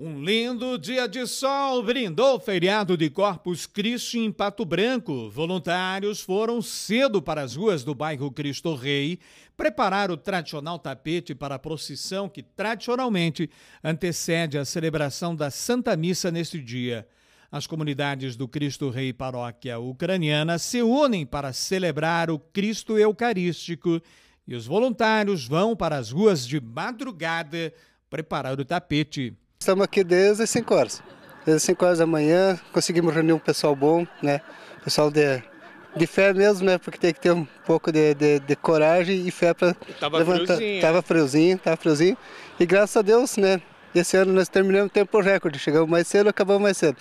Um lindo dia de sol brindou o feriado de Corpus Christi em Pato Branco. Voluntários foram cedo para as ruas do bairro Cristo Rei preparar o tradicional tapete para a procissão que tradicionalmente antecede a celebração da Santa Missa neste dia. As comunidades do Cristo Rei Paróquia Ucraniana se unem para celebrar o Cristo Eucarístico e os voluntários vão para as ruas de madrugada preparar o tapete. Estamos aqui desde as 5 horas. Desde as 5 horas da manhã, conseguimos reunir um pessoal bom, né? Pessoal de, de fé mesmo, né? Porque tem que ter um pouco de, de, de coragem e fé para levantar. Friozinho. Tava friozinho, tava friozinho. E graças a Deus, né? Esse ano nós terminamos o tempo recorde. Chegamos mais cedo, acabamos mais cedo.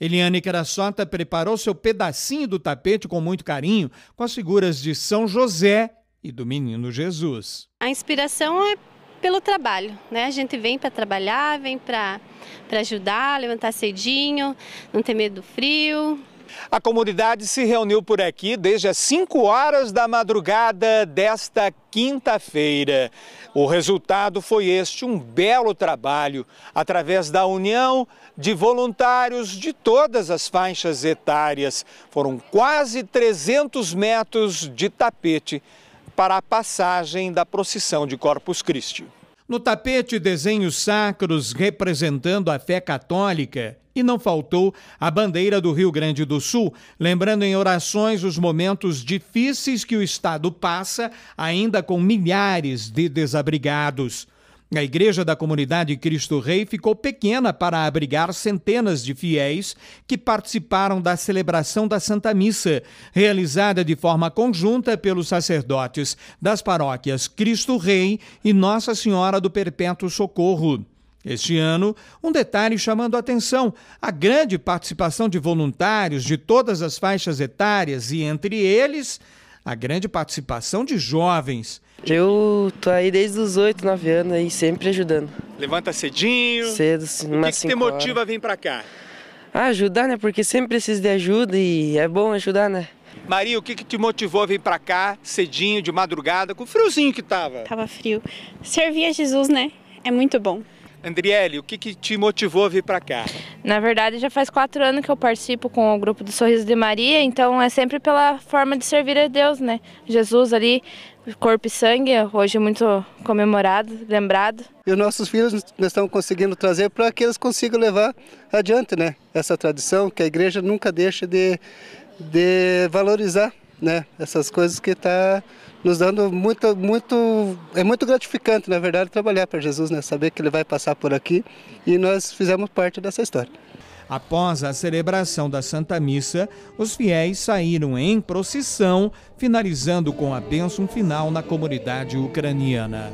Eliane Caraçota preparou seu pedacinho do tapete com muito carinho, com as figuras de São José e do Menino Jesus. A inspiração é pelo trabalho, né? A gente vem para trabalhar, vem para ajudar, levantar cedinho, não ter medo do frio. A comunidade se reuniu por aqui desde as 5 horas da madrugada desta quinta-feira. O resultado foi este, um belo trabalho, através da união de voluntários de todas as faixas etárias. Foram quase 300 metros de tapete para a passagem da procissão de Corpus Christi. No tapete, desenhos sacros representando a fé católica. E não faltou a bandeira do Rio Grande do Sul, lembrando em orações os momentos difíceis que o Estado passa, ainda com milhares de desabrigados. A igreja da comunidade Cristo Rei ficou pequena para abrigar centenas de fiéis que participaram da celebração da Santa Missa, realizada de forma conjunta pelos sacerdotes das paróquias Cristo Rei e Nossa Senhora do Perpétuo Socorro. Este ano, um detalhe chamando a atenção: a grande participação de voluntários de todas as faixas etárias e, entre eles, a grande participação de jovens. Eu tô aí desde os 8, 9 anos aí, sempre ajudando. Levanta cedinho? Cedo, umas O que, que te motiva horas. a vir pra cá? Ah, ajudar, né? Porque sempre preciso de ajuda e é bom ajudar, né? Maria, o que, que te motivou a vir pra cá cedinho, de madrugada, com o friozinho que tava? Tava frio. Servir a Jesus, né? É muito bom. Andriele, o que, que te motivou a vir para cá? Na verdade, já faz quatro anos que eu participo com o grupo do Sorriso de Maria, então é sempre pela forma de servir a Deus, né? Jesus ali, corpo e sangue, hoje muito comemorado, lembrado. E os nossos filhos nós estamos conseguindo trazer para que eles consigam levar adiante, né? Essa tradição que a igreja nunca deixa de, de valorizar, né? Essas coisas que está nos dando muito, muito, é muito gratificante, na verdade, trabalhar para Jesus, né? Saber que ele vai passar por aqui e nós fizemos parte dessa história. Após a celebração da Santa Missa, os fiéis saíram em procissão, finalizando com a bênção final na comunidade ucraniana.